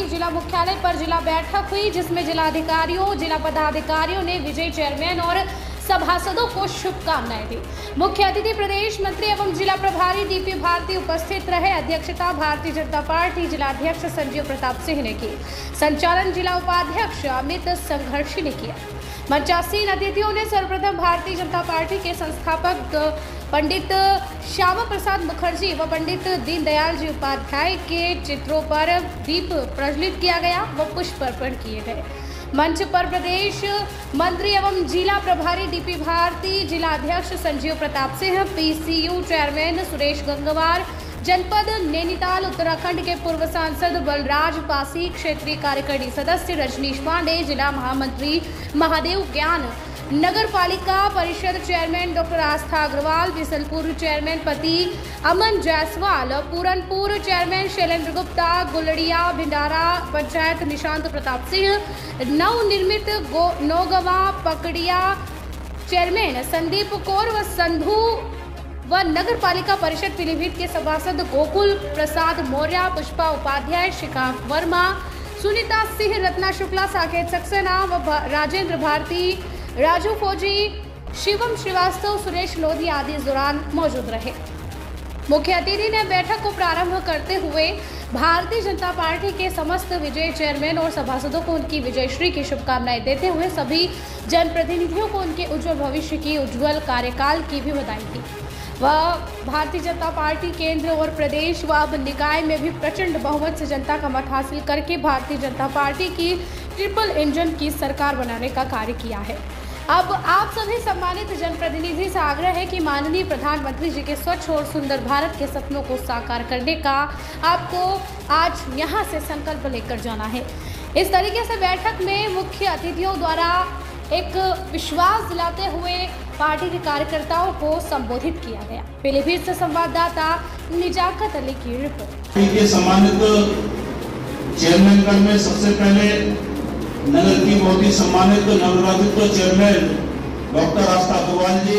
भारतीय जिला मुख्यालय पर जिला बैठक हुई, जिसमें जिला अधिकारियों जिला पदाधिकारियों ने विजय चेयरमैन और सभासदों को शुभकामनाएँ दी। मुख्य अतिथि प्रदेश मंत्री एवं जिला प्रभारी दीपी भारती उपस्थित रहे। अध्यक्षता भारतीय जनता पार्टी जिला अध्यक्ष संजीव प्रताप सिंह ने की। संचालन जिला उपाध्यक्ष अमित संघर्षी ने किया। मंचासीन अतिथियों ने सर्वप्रथम भारतीय जनता पार्टी के संस्थापक पंडित श्यामा प्रसाद मुखर्जी व पंडित दीनदयाल जी उपाध्याय के चित्रों पर दीप प्रज्वलित किया गया व पुष्प अर्पण किए गए। मंच पर प्रदेश मंत्री एवं जिला प्रभारी डीपी भारती, जिला अध्यक्ष संजीव प्रताप सिंह, पीसीयू चेयरमैन सुरेश गंगवार, जनपद नैनीताल, उत्तराखंड के पूर्व सांसद बलराज पासी, क्षेत्रीय कार्यकारिणी सदस्य रजनीश पांडे, जिला महामंत्री महादेव ज्ञान नगर पालिका परिषद chairman doctor Astha Agrawal Bisalpur chairman पति अमन जायसवाल, पूरनपुर चेयरमैन शैलेंद्र गुप्ता, गुलड़िया भिंडारा पंचायत निशांत प्रताप सिंह, नवनिर्मित नौगवा पकड़िया चेयरमैन संदीप कौर व संधु व नगर पालिका परिषद पीलीभीत के सभासद गोकुल प्रसाद मौर्य, पुष्पा उपाध्याय शिखा वर्मा, सुनीता सिंह, रत्ना शुक्ला, साकेत सक्सेना व राजेंद्र भारती राजू फौजी, शिवम श्रीवास्तव, सुरेश लोधी आदि इस दौरान मौजूद रहे। मुख्य अतिथि ने बैठक को प्रारंभ करते हुए भारतीय जनता पार्टी के समस्त विजय चेयरमैन और सभासदों को उनकी विजयश्री की शुभकामनाएँ देते हुए सभी जनप्रतिनिधियों को उनके उज्जवल भविष्य की उज्जवल कार्यकाल की भी बधाई दी। वह भारतीय जनता पार्टी केंद्र और प्रदेश व अब निकाय में भी प्रचंड बहुमत से जनता का मत हासिल करके भारतीय जनता पार्टी की ट्रिपल इंजन की सरकार बनाने का कार्य किया है। अब आप सभी सम्मानित जनप्रतिनिधि से आग्रह है कि माननीय प्रधानमंत्री जी के स्वच्छ और सुंदर भारत के सपनों को साकार करने का आपको आज यहाँ से संकल्प लेकर जाना है। इस तरीके से बैठक में मुख्य अतिथियों द्वारा एक विश्वास दिलाते हुए पार्टी के कार्यकर्ताओं को संबोधित किया गया। पीलीभीत से संवाददाता निजाकत अली की रिपोर्ट। सम्मानित में सबसे पहले नगर की बहुत ही सम्मानित नवराधित्व चेयरमैन डॉक्टर आस्था अग्रवाल जी